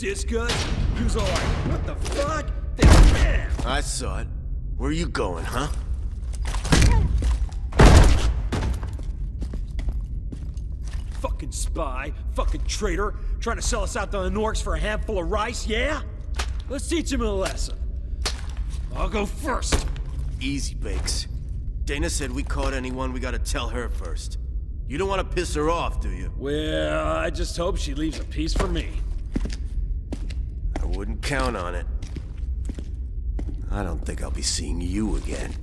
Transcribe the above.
See this good? He was all like, what the fuck? I saw it. Where are you going, huh? Fucking spy, fucking traitor, trying to sell us out to the Norks for a handful of rice, yeah? Let's teach him a lesson. I'll go first. Easy, Bakes. Dana said we caught anyone, we gotta tell her first. You don't want to piss her off, do you? Well, I just hope she leaves a piece for me. I wouldn't count on it. I don't think I'll be seeing you again.